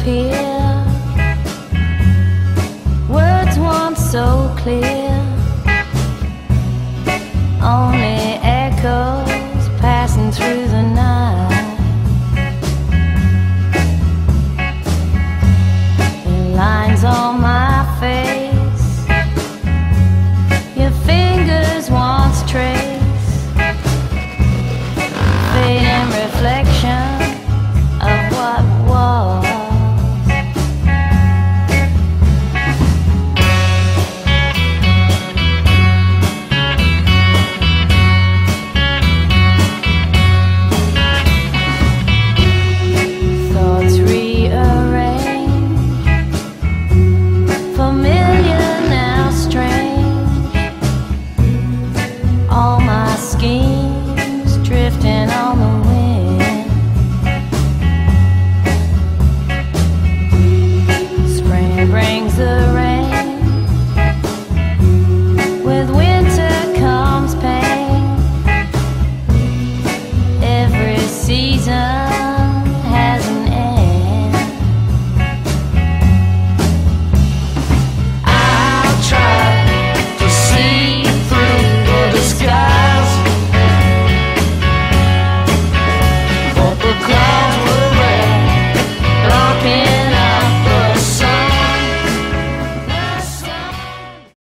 disappear. Words once so clear.